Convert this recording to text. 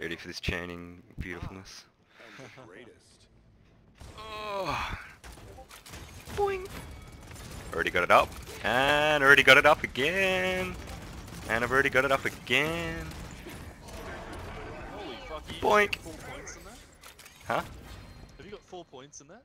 Ready for this chaining beautifulness. Oh. Boing. Already got it up. And already got it up again. And I've already got it up again. Holy fuck, Boink. Huh? Have you got four points in that?